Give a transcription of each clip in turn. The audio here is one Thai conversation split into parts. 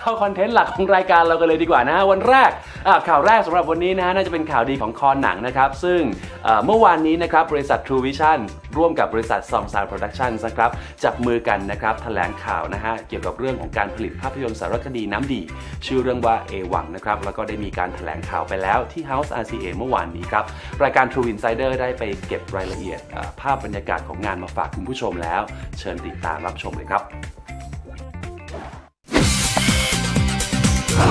เข้าคอนเทนต์หลักของรายการเรากันเลยดีกว่านะวันแรกข่าวแรกสำหรับวันนี้นะฮะน่าจะเป็นข่าวดีของคอหนังนะครับ ซึ่งเมื่อวานนี้นะครับบริษัท True Vision ร่วมกับบริษัท Song Sound Productions นะครับจับมือกันนะครับแถลงข่าวนะฮะเกี่ยวกับเรื่องของการผลิตภาพยนตร์สารคดีน้ำดี ชื่อเรื่องว่าเอวังนะครับแล้วก็ได้มีการแถลงข่าวไปแล้วที่ House RCA เมื่อวานนี้ครับรายการ True Insider ได้ไปเก็บรายละเอียดภาพบรรยากาศของงานมาฝากคุณผู้ชมแล้ว เชิญติดตามรับชมเลยครับ พร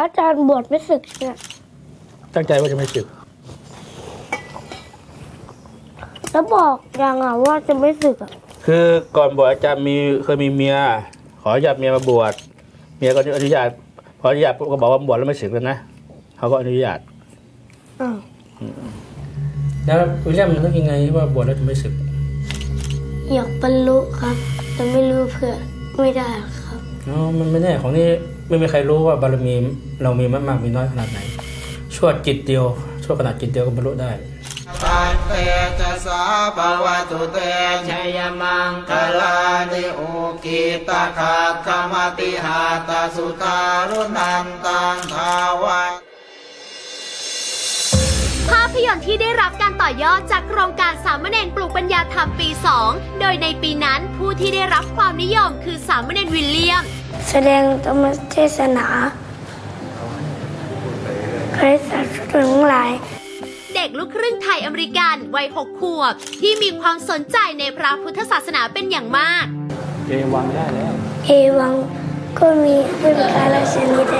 ะอาจารย์บวชไม่ศึกเนี่ยตั้งใจว่าจะไม่ศึก แล้วบอกยังอะว่าจะไม่ศึกอะคือก่อนบวชอาจารย์มีเคยมีเมีย ขออนุญาตเมียมาบวช เมียก็อนุญาต พออนุญาตปุ๊บก็บอกว่าบวชแล้วไม่ศึกแล้วนะเขาก็อนุญาตอ้าวแล้ววิลเลียมนึกยังไงว่าบวชแล้วจะไม่ศึก อยากบรรลุครับ แต่ไม่รู้เพื่อไม่ได้ครับอ๋อมันไม่แน่ของนี่ไม่มีใครรู้ว่าบารมีเรามีมากมากมีน้อยขนาดไหนชั่วจิตเดียวชั่วขนาดจิตเดียวก็บรรลุได้ปัต เตจะสาภวตุเตชัยมังคลานิโอกิตาคาคมติหาตาสุตารุนันตังทาวังภาพยนตร์ที่ได้รับการต่อยอดจากโครงการสามเณรปลูกปัญญาธรรมปี 2 โดยในปีนั้นผู้ที่ได้รับความนิยมคือสามเณรวิลเลียม แสดงธรรมเทศนา คริสตชนทั้งหลายเด็ กลูกครึ่งไทยอเมริกันวัยหกขวบ ที่มีความสนใจในพระพุทธศาสนาเป็นอย่างมาก เอวังก็มีด้วยประการราชนิแด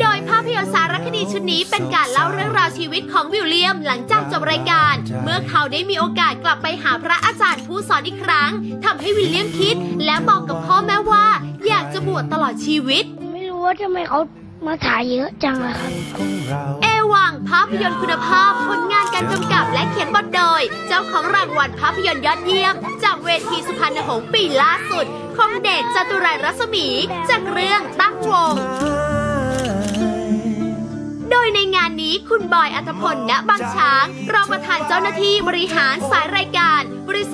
โดยภาพยนตร์สารคดีชุดนี้เป็นการเล่าเรื่องราวชีวิตของวิลเลียมหลังจากจบรายการ เมื่อเขาได้มีโอกาสกลับไปหาพระอาจารย์ผู้สอนอีกครั้งทำให้วิลเลียมคิด และบอกกับพ่อแม่ว่า อยากจะบวชตลอดชีวิต ไม่รู้ว่าทำไมเขา มาถ่ายเยอะจังอะครับ เอวังภาพยนตร์คุณภาพผลงานการกำกับและเขียนบทโดย เจ้าของรางวัลภาพยนตร์ยอดเยี่ยม จากเวทีสุพรรณหงษ์ปีล่าสุดคงเดชจตุรัสรัศมี จากเรื่องตั้งวง โดยในงานนี้คุณบอยอรรถพลณบางช้างรองประธานเจ้าหน้าที่บริหารสายรายการบริ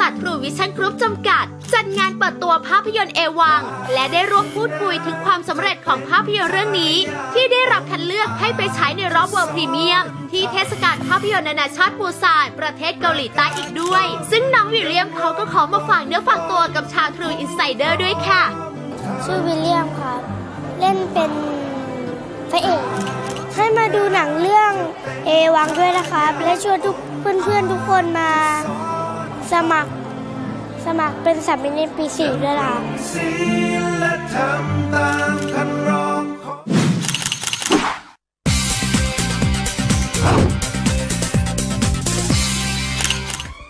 ษัททรูวิชั่นส์กรุ๊ปจำกัด จัดงานเปิดตัวภาพยนตร์เอวัง และได้ร่วมพูดคุยถึงความสำเร็จของภาพยนตร์เรื่องนี้ ที่ได้รับคัดเลือกให้ไปฉายในรอบ world premiere ที่เทศกาลภาพยนตร์นานาชาติปูซานประเทศเกาหลีใต้อีกด้วย ซึ่งน้องวิลเลียมเขาก็ขอมาฝากเนื้อฝากตัวกับชาว True Insider ด้วยค่ะ ชื่อวิลเลียมครับเล่นเป็นพระเอกให้มาดูหนังเรื่องเอวังด้วยนะครับ และชวนทุกเพื่อนๆทุกคนมา สมัคร สมัครเป็นสามเณรปีสี่ด้วยล่ะ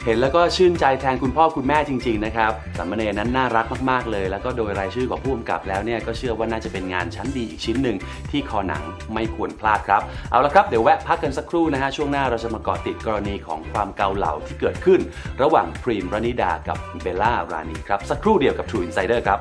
เห็นแล้วก็ชื่นใจแทนคุณพ่อคุณแม่จริง ๆ นะครับสามเณรนั้นน่ารักมากๆเลย แล้วก็โดยรายชื่อของผู้กำกับแล้วเนี่ยก็เชื่อว่าน่าจะเป็นงานชั้นดีอีกชิ้นหนึ่งที่คอหนังไม่ควรพลาดครับ เอาละครับเดี๋ยวแวะพักกันสักครู่นะฮะช่วงหน้าเราจะมาเกาะติดกรณีของความเกาเหลาที่เกิดขึ้น ระหว่างพรีมรนิดากับเบลล่ารานีครับสักครู่เดียวกับ True Insider ครับ